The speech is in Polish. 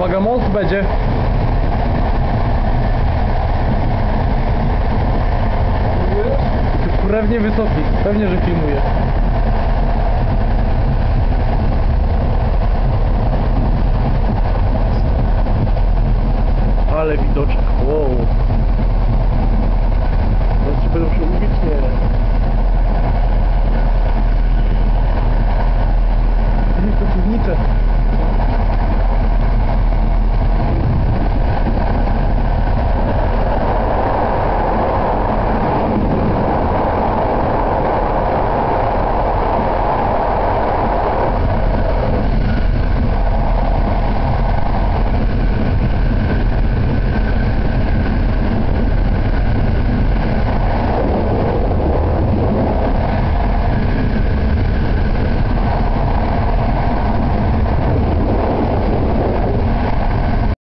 Uwaga, most będzie. Pewnie wysoki, pewnie, że filmuje. Ale widoczek, wow. Teraz się będą się nie.